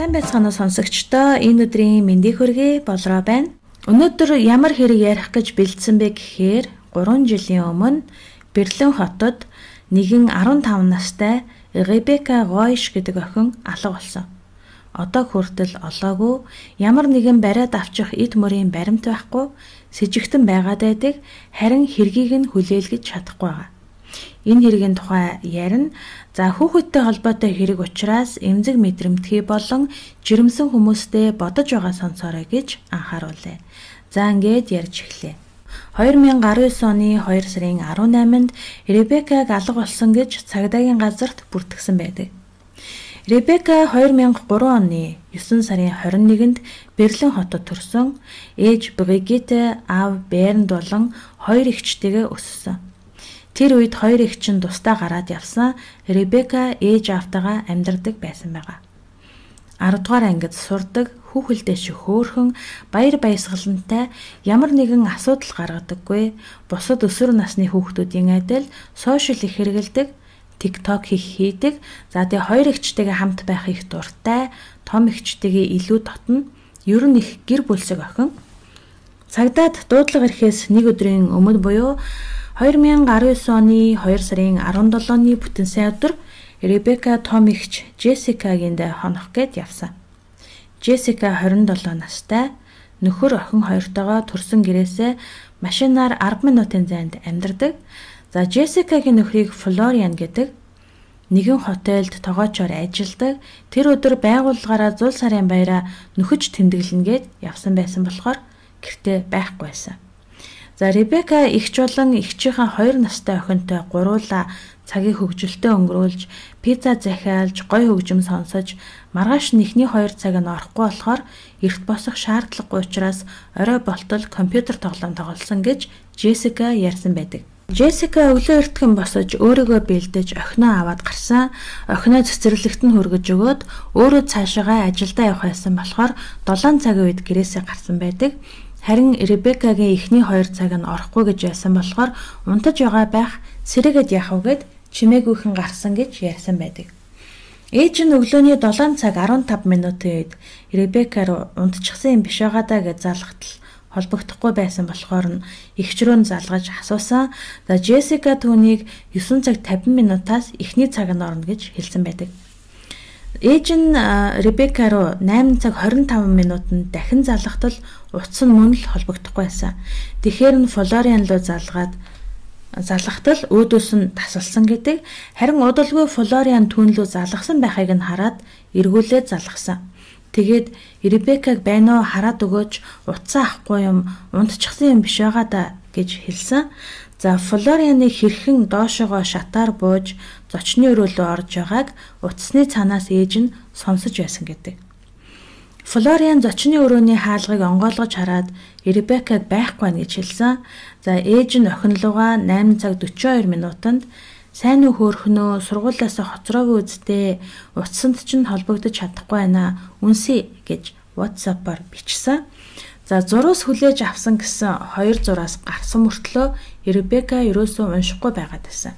Сайн байцгаана сонсогчдоо энэ өдрийн мэндийг хүргэе болроо байна. Өнөөдөр ямар хэрэг ярих гэж бэлдсэн бэ гэхээр 3 жилийн өмнө Берлин хотод нэгэн 15 настай Ребека Гойш гэдэг охин алга болсон. Одоо хүртэл олоогүй ямар нэгэн бариад авчих эд мөрийн баримт байхгүй сэжигтэн байгаад байдаг харин хэргийг нь хүлээлгэж чадахгүй байгаа. Энэ хэргийн тухай ярина. За хүүхэдтэй холбоотой хэрэг учраас эмзэг мэдрэмтгий болон жирэмсэн хүмүүстэй бодож байгаа сонсоорой гэж анхааруулъя. За ингээд ярьж эхлэе. 2019 оны 2 сарын 18-нд Ребекаг алга болсон гэж цагдаагийн газарт бүртгэсэн байдаг. Ребека 2003 оны 9 сарын 21-нд Берлин хотод төрсөн. Ээж Бригитте, аав Бернд болон хоёр эгчтэйгээ өссөн. Тэр үед хоёр эгч нь тусдаа гараад явсан Ребека ээж автагаа амьдардаг байсан байгаа. 10 дугаар ангид сурдаг хүүхэлдээ шиг хөөхөн баяр баясгалантай ямар нэгэн асуудал гаргадаггүй бусад өсвөр насны хүүхдүүдийн адил сошиал их хэрэгэлдэг TikTok хийх хийдэг. За тэгээ хоёр эгчтэйгээ хамт байх их дуртай, том эгчтэйгээ илүү дотно. Ер нь их гэр бүлсэг охин. Цагдаад дуудлага ирэхээс нэг өдрийн өмнө буюу 2019 оны 2 сарын 17-ны бүтэн сайн өдөр Ребека том ихч Джессикагийн дэ хонох гээд явсан. Джессика 27 настай нөхөр охин хоёртойгоо төрсөн гэрээсээ машинаар 10 минутын зайд амьдардаг. За Джессикагийн нөхрийг Флориан гэдэг нэгэн хотелд тогоочоор ажилладаг. Тэр өдөр байгууллагаараа зул сарын баяраа нөхөж тэмдэглэнэ гээд явсан байсан болохоор гэртээ байхгүй байсан. За Ребека ихч болон эгчийнхэн хоёр настай охинтой гуруула цагийг хөгжилтэй өнгөрүүлж, пицца захиалж, гой хөгжим сонсож, маргааш нь эхний хоёр цаг нь орохгүй болохоор эрт босох шаардлагагүй учраас орой болтол компьютер тоглоом тоглосон гэж Джессика ярьсан байдаг. Джессика өглөө эртхэн босож өөрийгөө бэлдэж охиноо аваад гарсан. Охиноо цэцэрлэгт нь хөргөж өгөөд өөрөө цаашаагаа ажилдаа явах байсан болохоор 7 цагийн үед гэрээсээ гарсан байдаг. Харин Ребекагийн эхний хоёр цаг нь орохгүй гэж яасан болохоор унтаж байгаа байх сэрээгээд яах вэ гэд чимээгүйхэн гарсан гэж ярьсан байдаг. Ээж нь өглөөний 7 цаг 15 минутын үед Ребека руу унтчихсан юм биш байгаа даа гэж залгатал холбогдохгүй байсан болохоор нь эгчрөө залгаж асуусан. За Джессика түүнийг 9 цаг 50 минутаас эхний цаг нь орно гэж хэлсэн байдаг. Ээж нь Ребека руу 8 цаг 25 минутанд дахин залгахтал утас нь мөн л холбогдохгүй байсан. Тэгэхээр нь Флориан руу залгаад залгахтал өөдөөс нь тасалсан гэдэг. Харин удалгүй Флориан түүн рүү залгасан байхыг нь хараад эргүүлээд залгасан. Тэгээд Ребекаг байна уу хараад өгөөч утсаа авахгүй юм унтчихсан юм биш байгаа да гэж хэлсэн. За Флорианы хэрхэн доошогоо шатаар бууж зочны өрөөлөө орж байгааг утасны цаанаас ээж нь сонсож байсан гэдэг. Флориан зочны өрөөний хаалгыг онгойлгож хараад Ребекаг байхгүй гэж хэлсэн. За ээж нь охинлууга 8 цаг 42 минутанд сайн уу хөөрхнөө сургуулиасаа хоцроогүй үсттэй утсанд ч холбогдож чадахгүй байна. Үнсээ гэж WhatsApp-аар бичсэн. За зураас хүлээж авсан гэсэн хоёр зураас гарсан мөртлөө Ребека ерөөсөө уншихгүй байгаад байсан.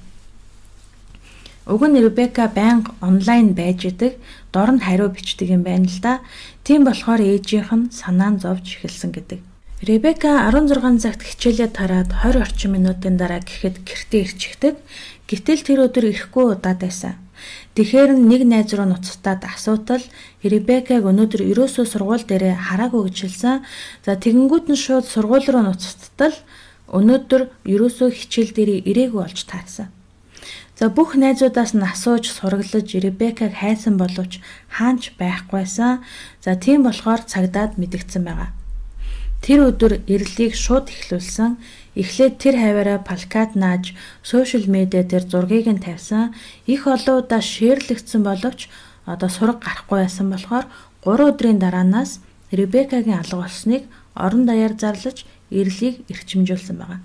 Уг нь Ребека байнга онлайн байж идэг, дор нь хариу бичдэг юм байна л да. Тийм болохоор ээжийнх нь санаа нь зовж эхэлсэн гэдэг. Ребека 16 цагт хичээлээ тараад 20 орчим минутын дараа гэхэд гэртээ ирчихдэг. Гэтэл тэр өдөр ирэхгүй удаад байсан. Тэгэхээр нэг найз руу нуцтаад асуудал Ребекаг өнөөдөр ерөөсөө сургууль дээрээ хараагүй гэж хэлсэн. За тэгэнгүүт нь шууд сургууль руу нуцтал өнөөдөр ерөөсөө хичээл дээрээ ирээгүй болж таарсан. За бүх найзуудаас нь асууж сураглаж Ребекаг хайсан боловч хаанч байхгүйсэн. За тийм болохоор цагдаад мэдгдсэн байгаа. Тэр өдөр ирлийг шууд эхлүүлсэн. Эхлээд тэр хаваараа плакат нааж сошиал медиа дээр зургийг нь тавьсан. Их олон удаа шеэрлэгдсэн боловч одоо сураг гарахгүй байсан болохоор 3 өдрийн дараанаас Ребекагийн алга болсныг орон даяар зарлаж ирлийг эрчимжүүлсэн байна.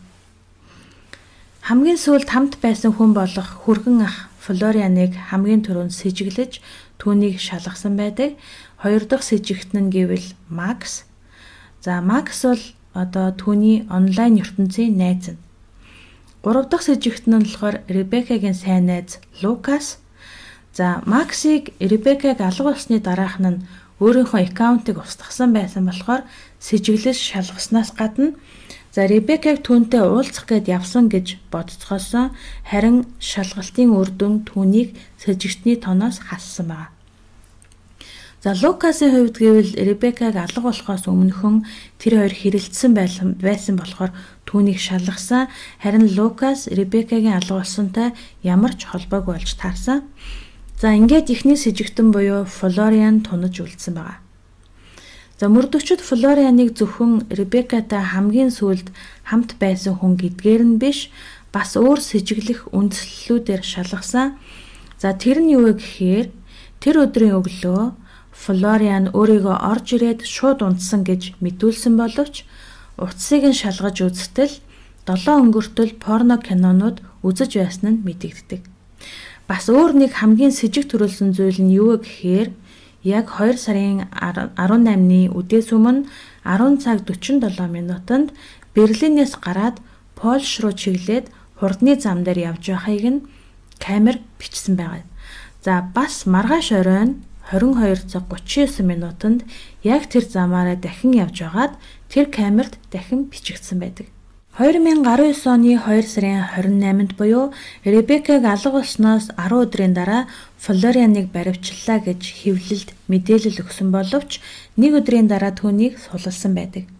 Хамгийн сүүлд хамт байсан хүн болох хүргэн ах Флорианыг хамгийн түрүүнд сэжиглэж түүнийг шалгасан байдаг. Хоёр дахь сэжигтэн нь гэвэл Макс За Макс бол одоо түүний онлайн ертөнцийн найз нь. Гурав дахь сэжигт нь болохоор Ребекагийн сайн найз Лукас. За Максыг Ребекаг алга болсны дараах нь өөрийнхөө аккаунтыг устгасан байсан болохоор сэжиглэж шалгаснаас гадна за Ребекаг түүнтэй уулзах гээд явсан гэж бодцгоосон харин шалгалтын үр дүн түүнийг сэжигтний тоноос хассан байна. За Лукасын хувьд гэвэл Ребекаг алга болохоос өмнөхөн тэр хоёр хэрэлдсэн байсан болохоор түүнийг шалгасан. Харин Лукас Ребекагийн алга болсонтой ямар ч холбоогүй болж таарсан. За ингээд ихний сэжигтэн буюу Флориан тунаж үлдсэн байгаа. За мөрдөгчд Флорианыг зөвхөн Ребекатай хамгийн сүүлд хамт байсан хүн гэдгээр нь биш бас өөр сэжиглэх үндслэлүүдээр шалгасан. За тэр нь юу вэ гэхээр тэр өдрийн өглөө Флориан өөрийгөө орж ирээд шууд унтсан гэж мэдүүлсэн боловч утсыг нь шалгаж үзтэл долоон өнгөртөл порно кинонууд үзэж байсан нь мэдэгддэг. Бас өөр нэг хамгийн с ิจ г төрүүлсэн зүйл нь юу вэ гэхээр яг 2 сарын 18-ны үдээс өмнө 10 цаг 47 минутанд Берлинээс гараад Польш руу чиглээд хурдны зам дээр явж байхыг нь камер бичсэн байгаа. За бас маргааш оройн 22 цаг 39 минутанд яг тэр замаараа дахин явж байгаад тэр камерт дахин бичигдсэн байдаг. 2019 оны 2 сарын 28-нд буюу Ребекаг алга болсноос 10 өдрийн дараа Флорианыг баривчлаа гэж хэвлэлд мэдээлэл өгсөн боловч нэг өдрийн дараа түүнийг суллсан байдаг.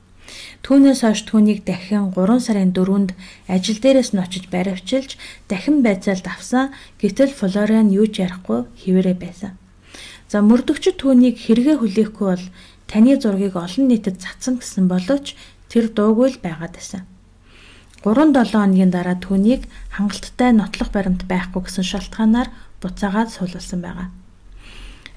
Түүнээс хойш түүнийг дахин 3 сарын 4-нд ажил дээрээс нь очиж баривчилж дахин байцаалд авсан. Гэтэл Флориан юу ч ярихгүй хിവэрэ байсан. За мөрдөгчд түүнийг хэрэгэ хүлээхгүй бол таны зургийг олон нийтэд цацсан гэсэн боловч тэр дуугүй л байгаад байсан. 3-7 хоногийн дараа түүнийг хангалттай нотлох баримт байхгүй гэсэн шалтгаанаар буцаагаад суулгасан байгаа.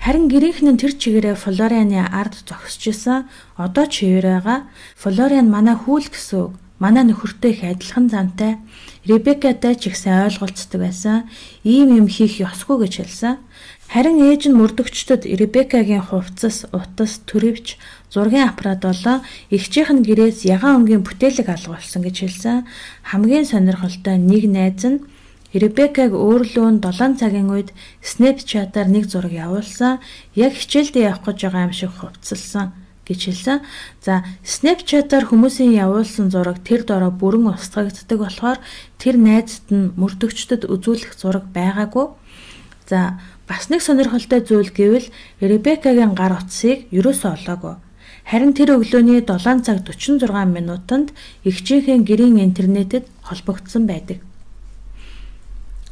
Харин гэрийнх нь тэр чигээрээ Флорианы ард зогсож исэн. Одоо ч хэвээр байгаа. Флориан манай хүүл гэсэн үг. Манай нөхөртэй их адилхан зантай. Ребекатай ч ихсэн ойлголцдог байсан. Ийм юм хийх ёсгүй гэж хэлсэн. Харин ээж нь мөрдөгчдөд Ребекагийн хувцас, утас, төрөвч, зургийн аппарат болоо эгчийнх нь гэрээс ягаан өнгийн бүтээлэг алгуулсан гэж хэлсэн. Хамгийн сонирхолтой нэг найз нь Ребекаг өөрлөө 7 цагийн үед Snapchat-аар нэг зураг явуулсан. Яг хичээлдээ явах гэж байгаа юм шиг хувцалсан гэж хэлсэн. За Snapchat-аар хүмүүсийн явуулсан зураг тэр дороо бүрэн устгагддаг болохоор тэр найзад нь мөрдөгчдөд үзүүлэх зураг байгаагүй. За Бас нэг сонирхолтой зүйл гэвэл Ребекагийн гар утсыг ерөөсөө олоогүй. Харин тэр өглөөний 7 цаг 46 минутанд эгчийнхээ гэрийн интернетэд холбогдсон байдаг.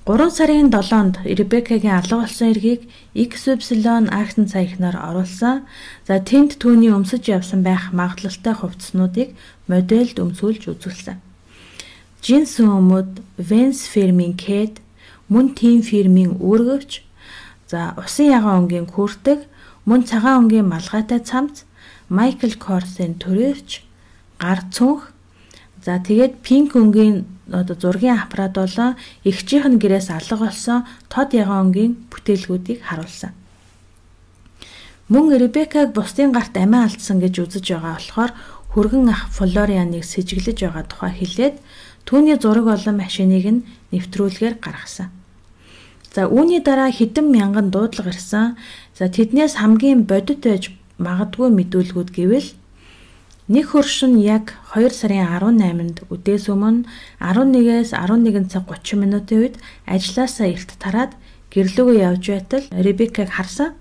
3 сарын 7-нд Ребекагийн алга болсон эргийг XY Action саяхнаар оруулсан. За тэнд түүний өмсөж явсан байх магадлалтай хувцснуудыг модельд өмсүүлж үзүүлсэн. Джинс өмд, Vans фирмийн Kate, мөн тим фирмийн үүргэвч За усан ягаан өнгийн күртэг, мөн цагаан өнгийн малгайтай цамц, Майкл Корсен төрөвч, гар цүнх. За тэгээд пинк өнгийн одоо зургийн аппарат болон эгчийнх нь гэрээс алга болсон тод ягаан өнгийн бүтээлгүүдийг харуулсан. Мөн Ребекаг бусдын гарт амиа алдсан гэж үзэж байгаа болохоор хөргөн ах Флорианыг сэжиглэж байгаа тухай хэлээд түүний зураг болон машиныг нь нэвтрүүлгээр гаргасан. За үүний дараа хэдэн мянган дуудлага ирсэн. За тэднээс хамгийн бодит байж магадгүй мэдүүлгүүд гэвэл нэг хөрш нь яг 2 сарын 18-нд үдээс өмнө 11-ээс 11 цаг 30 минутын үед ажилласаа эрт тараад гэрлөөгөө явж байтал Ребекаг харсан.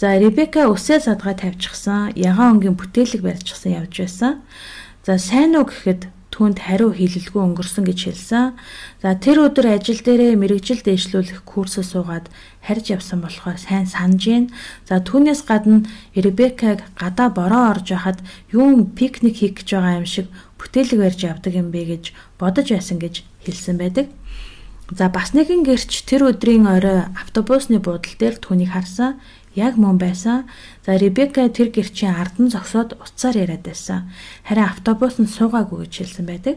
За Ребека өсөө садгаа тавьчихсан, ягаан өнгийн бүтээлэг барьчихсан явж байсан. За сайн уу гэхэд түүнд хариу хилэлгүй өнгөрсөн гэж хэлсэн. За тэр өдөр ажил дээрээ мэрэгжил дэвшлүүлэх курсээ суугаад харж явсан болохоор сайн санаж байна. За түүнээс гадна Ребекаг гадаа бороо орж байхад юу пикник хийх гэж байгаа юм шиг бүтээлэг барьж явдаг юм бэ гэж бодож байсан гэж хэлсэн байдаг. За бас нэгэн гэрч тэр өдрийн орой автобусны буудал дээр түүнийг харсан яг мөн байсан. За Ребека тэр гэрчийн ардан зогсоод уцаар яриад байсан. Харин автобус нь суугаагүй гэж хэлсэн байдаг.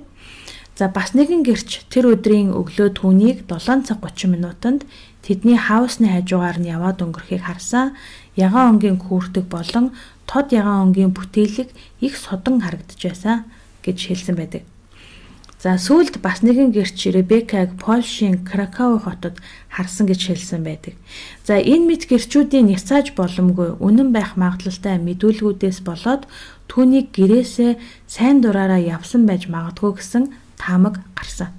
За бас нэгэн гэрч тэр өдрийн өглөө түүнийг 7 цаг 30 минутанд тэдний хаусны хажуугаар нь яваад өнгөрөхийг харсан. Ягаан өнгийн хүүртэг болон тод ягаан өнгийн бүтээлэг их содон харагдаж байсан гэж хэлсэн байдаг. За сүүлд бас нэгэн гэрч Ребекаг Польшийн Кракау хотод харсан гэж хэлсэн байдаг. За энэ мэд гэрчүүдийн няцааж боломгүй үнэн байх магадлалтай мэдүүлгүүдээс болоод түүнийг гэрээсээ сайн дураараа явсан байж магадгүй гэсэн таамаг гарсан.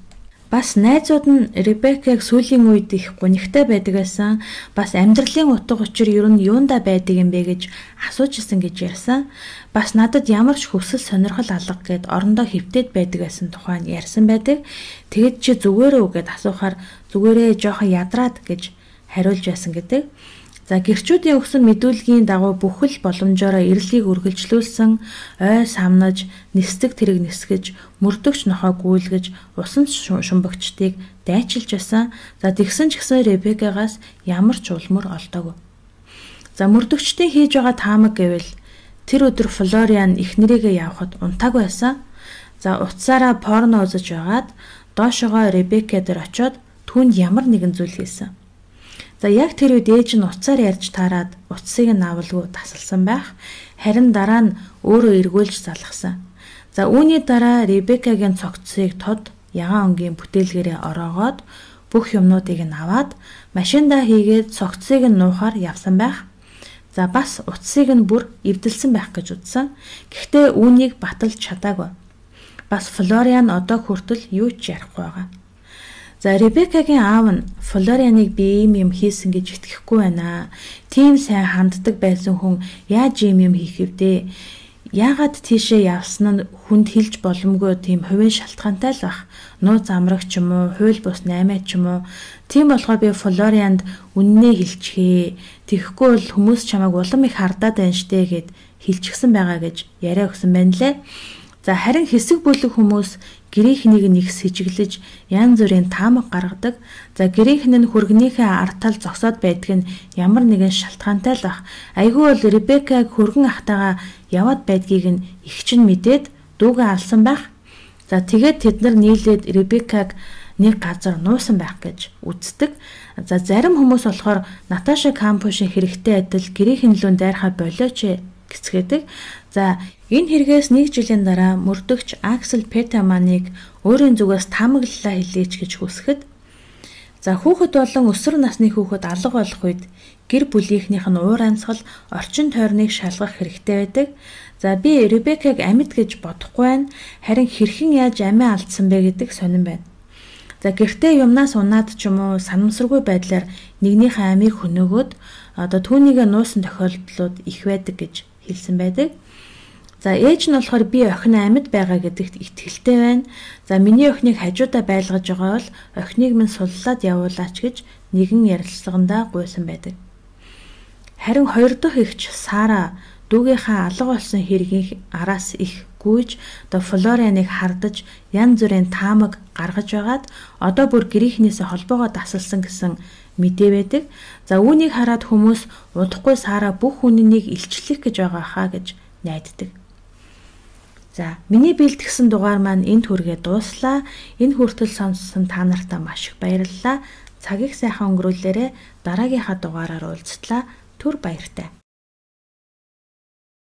Бас найзууд нь Ребекаг сүүлийн үед их гунигтай байдаг байсан. Бас амьдралын утга учир ер нь юунда байдаг юм бэ гэж асуужсэн гэж ярьсан. Бас надад ямар ч хүсэл сонирхол алга гэд орондоо хөвтөд байдаг байсан тухай нь ярьсан байдаг. Тэгэд чи зүгээрөө гэд асуухаар зүгээрээ жоохон ядраад гэж хариулж байсан гэдэг. За гэрчүүдийн өгсөн мэдүүлгийн дагуу бүхэл боломжоор эрлийг үргэлжлүүлсэн, ой самнаж, нисдэг тэрэг нисгэж, мөрдөгч нохоо гүйлгэж, усан шумбагчдыг дайчилж байсан. За тэгсэн ч гэсэн Ребекагаас ямар ч улмөр олдоогүй. За мөрдөгчдийн хийж байгаа таамаг гэвэл тэр өдөр Флориан эхнэрийгээ явхад унтааг байсан. За утсаараа порно үзэж байгаад доошогоо Ребека дээр очиод түүнд ямар нэгэн зүйл хийсэн. За яг тэр үед ээж нь уцаар ярьж таарад утсыг нь авалгүй тасалсан байх. Харин дараа нь өөрөө эргүүлж залгасан. За үүний дараа Ребекагийн цогцсыг тод ягаан өнгийн бүтээлгээрээ ороогоод бүх юмнуудыг нь аваад машиндаа хийгээд цогцсыг нь нуухаар явсан байх. За бас утсыг нь бүр эвдэлсэн байх гэж үзсэн. Гэхдээ үүнийг баталж чадаагүй. Бас Флориан одоо хүртэл юу ч ярихгүй байгаа. За Ребекагийн аав нь Флорианыг би ийм юм хийсэн гэж итгэхгүй байна. Тийм сайн ханддаг байсан хүн яаж ийм юм хийх вдэ? Яагаад тийшээ явсан нь хүнд хэлж боломгүй тийм хувийн шалтгаантай л бах. Нууц амрагч юм уу, хууль бус 8 ч юм уу. Тийм болохоор би Флорианд үннээ хэлчихээ. Тэгэхгүй бол хүмүүс чамайг улам их хардаад байна штэ гэд хэлчихсэн байгаа гэж яриа өгсөн байна лээ. За харин хэсэг бүлэг хүмүүс гэрийнхнийг нэгс хижиглэж янз бүрийн таамаг гаргадаг. За гэрийнхэн нь хөргөнийхөө ард тал зогсоод байдаг нь ямар нэгэн шалтгаантай л бах. Айгүй бол Ребекаг хөргөн ахтайгаа яваад байдгийг нь их чинь мэдээд дүүгээ алсан байх. За тэгээд тэд нар нийлээд Ребекаг нэг газар нуусан байх гэж үздэг. За зарим хүмүүс болохоор Наташа Кампушийн хэрэгтэй адил гэрийнхэн лүн дайрхаа болооч гэцгээдэг. За энэ хэрэгээс нэг жилийн дараа мөрдөгч Аксел Петаманыг өөрийн зүгээс таамаглалаа хэлээч гэж хүсэхэд За хүүхэд болон өсвөр насны хүүхэд алга болох үед гэр бүлийнхнийх нь уур амьсгал, орчин тойрныг шалгах хэрэгтэй байдаг. За би Ребекаг амьд гэж бодохгүй байна. Харин хэрхэн яаж амиа алдсан бэ гэдэг сонирн байна. За гэртээ юмнаас унаад ч юм уу санамсаргүй байдлаар нэгнийхээ амийг хөнөөгөөд одоо түүнийг нуусан тохиолдлууд их байдаг гэж хэлсэн байдаг. За ээж нь болохоор би охин амьд байгаа гэдэгт итгэлтэй байна. За миний охиныг хажуудаа байлгаж байгаа бол охиныг минь суллаад явуулаач гэж нэгэн ярилцлагандаа гуйсан байдаг. Харин хоёр дахь эгч Сара дүүгийнхаа алга болсон хэргийг араас их гүйж до Флорианыг хардаж янз бүрийн таамаг гаргаж байгаад одоо бүр гэрийнхнээсээ холбоогоо дасалсан гэсэн мэдээ байдаг. За үүнийг хараад хүмүүс удахгүй Сара бүх үнэнийг илчлэх гэж байгаа хаа гэж найддаг. За миний бэлтгэсэн дугаар маань энд хүргээ дууслаа. Энэ хүртэл сонссон та нартай маш их баярлалаа. Цагийг сайхан өнгөрүүлээрэ дараагийнхаа дугаараар уулзтлаа. Түр баяртай.